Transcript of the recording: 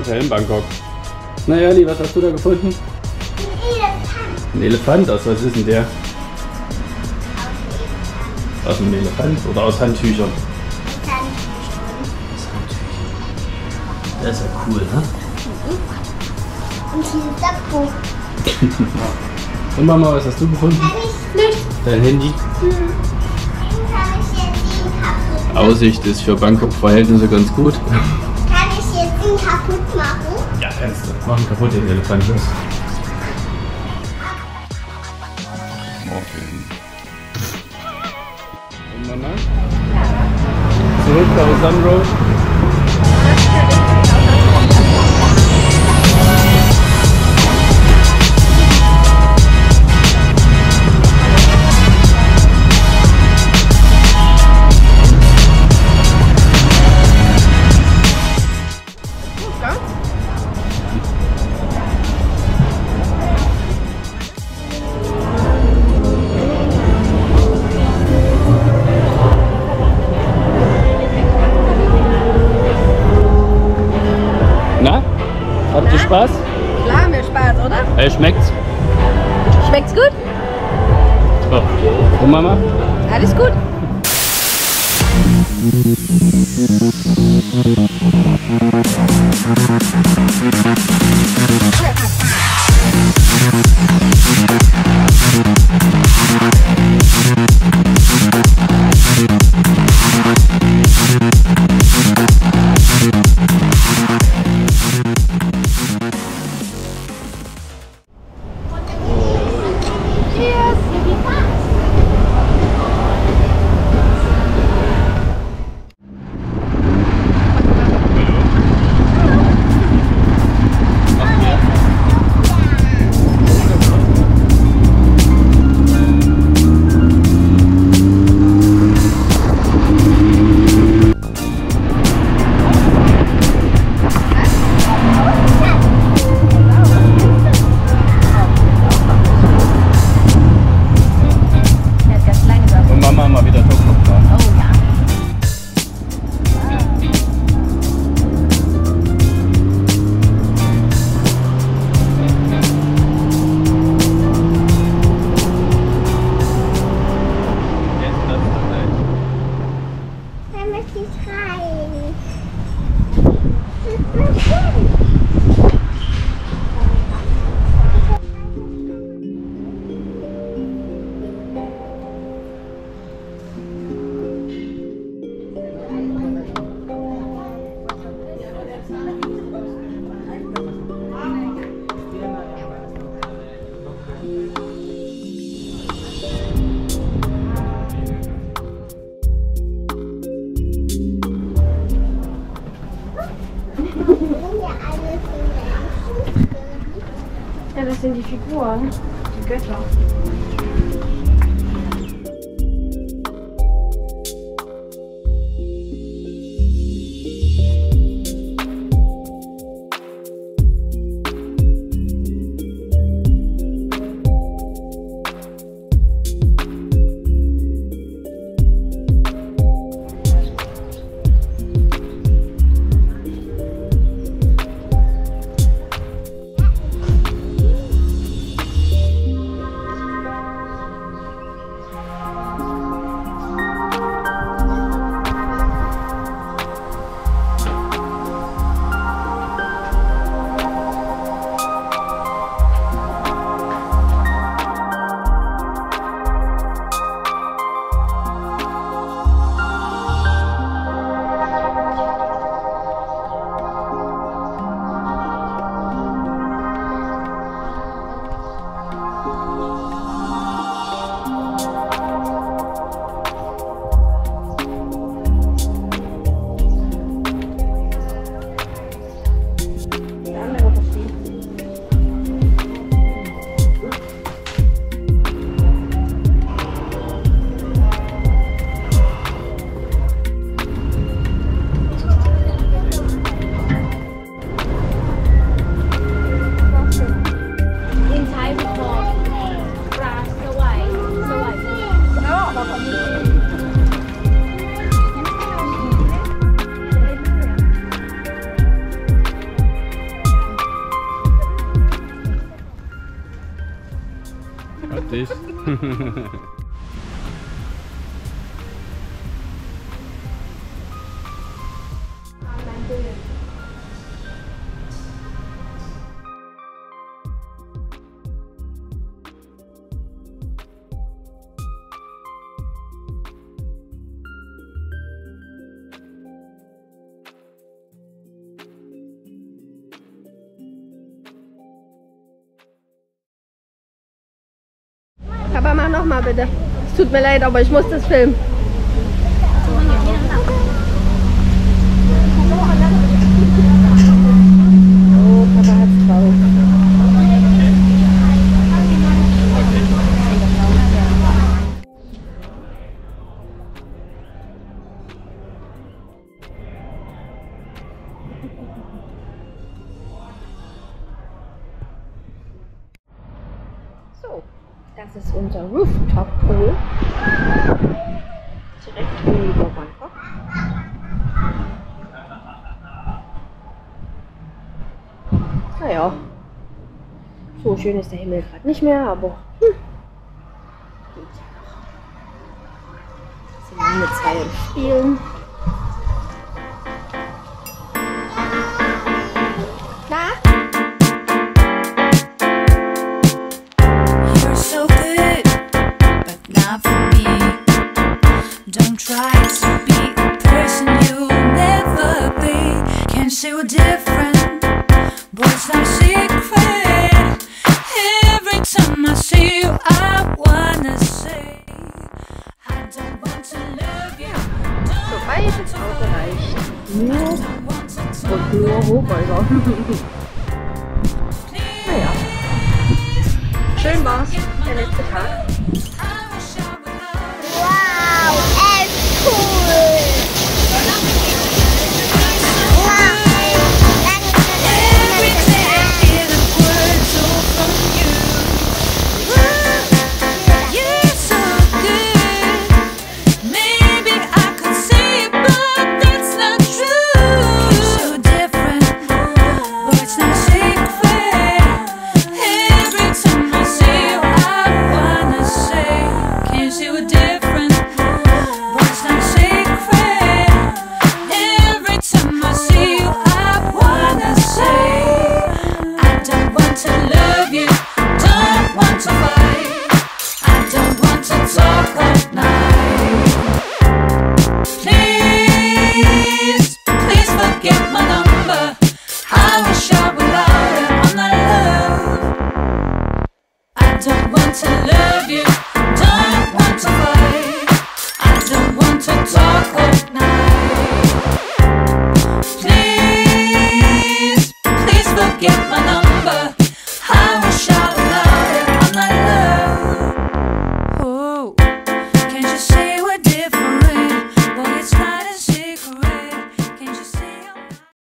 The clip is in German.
Hotel in Bangkok. Na Erli, was hast du da gefunden? Ein Elefant, aus was ist denn der? Aus einem Elefant oder aus Handtüchern? Das ist ja cool, ne? Und hier ist der Punkt. Und Mama, was hast du gefunden? Nicht. Dein Handy? Hm. Machen? Aussicht ist für Bangkok-Verhältnisse ganz gut. Ihn kaputt machen? Ja, du. Machen kaputt den Elefant los. Und Mama? Zurück nach Sun Habt ihr Spaß? Klar, mir Spaß, oder? Äh, schmeckt's? Schmeckt's gut? So. Und Mama? Alles gut? Fährt sind die Figuren. Die Götter. this. Papa, mach nochmal bitte. Es tut mir leid, aber ich muss das filmen. Oh, Papa hat's drauf. So. Das ist unser Rooftop Pool. Direkt über Bangkok. Naja. So schön ist der Himmel gerade nicht mehr, aber hm. geht ja noch. Sind wir mit zwei Spielen. nhiều Một đứa hút vậy rồi Này à Schön war's, der letzte Tag. I'm a show.